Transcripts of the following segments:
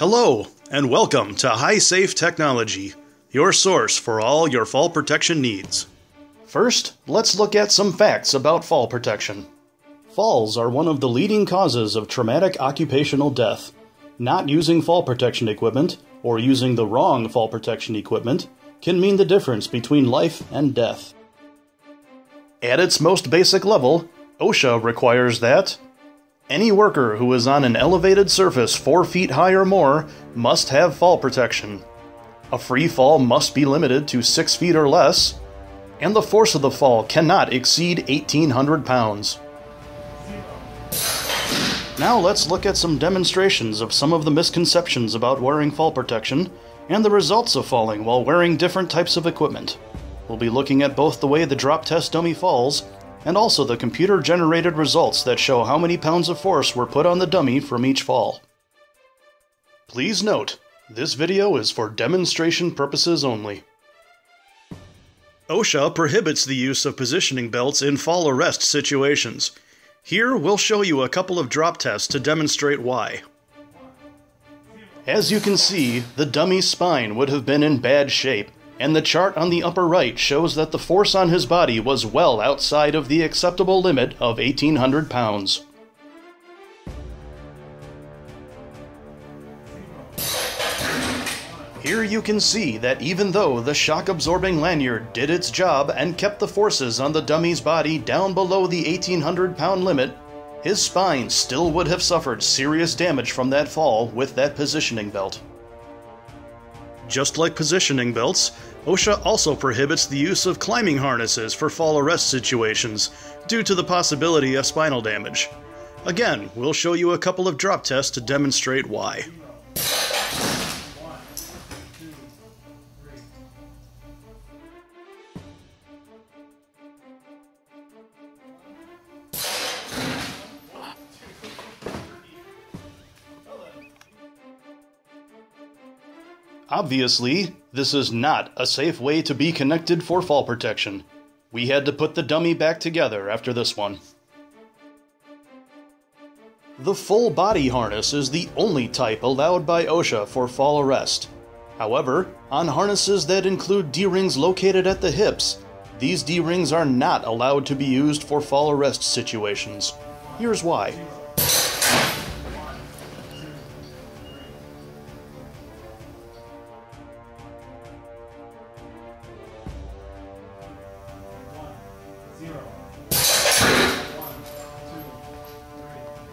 Hello, and welcome to Hy-Safe Technology, your source for all your fall protection needs. First, let's look at some facts about fall protection. Falls are one of the leading causes of traumatic occupational death. Not using fall protection equipment, or using the wrong fall protection equipment, can mean the difference between life and death. At its most basic level, OSHA requires that any worker who is on an elevated surface 4 feet high or more must have fall protection. A free fall must be limited to 6 feet or less, and the force of the fall cannot exceed 1800 pounds. Now let's look at some demonstrations of some of the misconceptions about wearing fall protection and the results of falling while wearing different types of equipment. We'll be looking at both the way the drop test dummy falls and also the computer generated results that show how many pounds of force were put on the dummy from each fall. Please note, this video is for demonstration purposes only. OSHA prohibits the use of positioning belts in fall arrest situations. Here, we'll show you a couple of drop tests to demonstrate why. As you can see, the dummy's spine would have been in bad shape, and the chart on the upper right shows that the force on his body was well outside of the acceptable limit of 1800 pounds. Here you can see that even though the shock-absorbing lanyard did its job and kept the forces on the dummy's body down below the 1800 pound limit, his spine still would have suffered serious damage from that fall with that positioning belt. Just like positioning belts, OSHA also prohibits the use of climbing harnesses for fall arrest situations due to the possibility of spinal damage. Again, we'll show you a couple of drop tests to demonstrate why. Obviously, this is not a safe way to be connected for fall protection. We had to put the dummy back together after this one. The full body harness is the only type allowed by OSHA for fall arrest. However, on harnesses that include D-rings located at the hips, these D-rings are not allowed to be used for fall arrest situations. Here's why.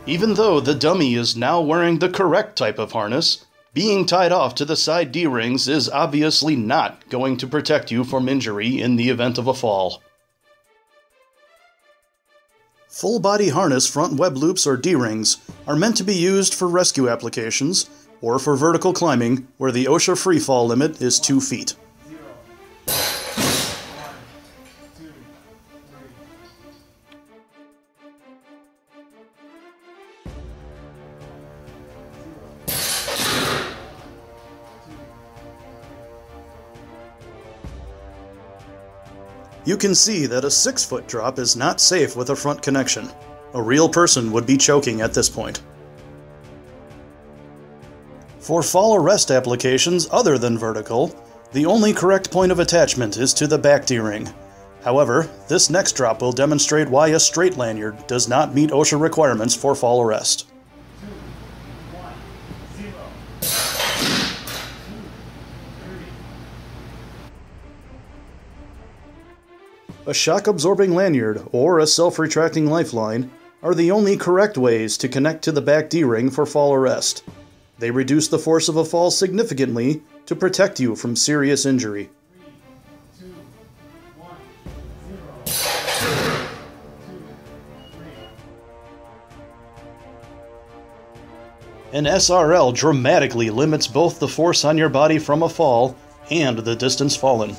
Even though the dummy is now wearing the correct type of harness, being tied off to the side D rings is obviously not going to protect you from injury in the event of a fall. Full body harness front web loops or D rings are meant to be used for rescue applications or for vertical climbing where the OSHA freefall limit is 2 feet. You can see that a 6 foot drop is not safe with a front connection. A real person would be choking at this point. For fall arrest applications other than vertical, the only correct point of attachment is to the back D-ring. However, this next drop will demonstrate why a straight lanyard does not meet OSHA requirements for fall arrest. A shock absorbing lanyard or a self retracting lifeline are the only correct ways to connect to the back D ring for fall arrest. They reduce the force of a fall significantly to protect you from serious injury. An SRL dramatically limits both the force on your body from a fall and the distance fallen.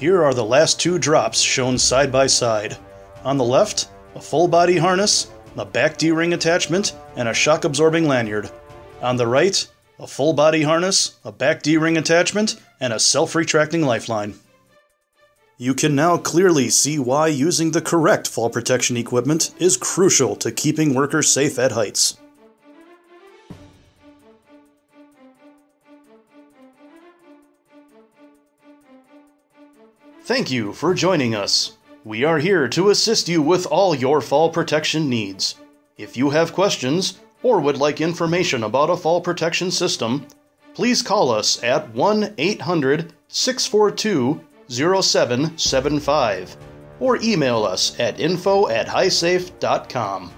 Here are the last two drops shown side by side. On the left, a full body harness, a back D-ring attachment, and a shock absorbing lanyard. On the right, a full body harness, a back D-ring attachment, and a self-retracting lifeline. You can now clearly see why using the correct fall protection equipment is crucial to keeping workers safe at heights. Thank you for joining us. We are here to assist you with all your fall protection needs. If you have questions or would like information about a fall protection system, please call us at 1 800 642 0775 or email us at info at hysafe.com.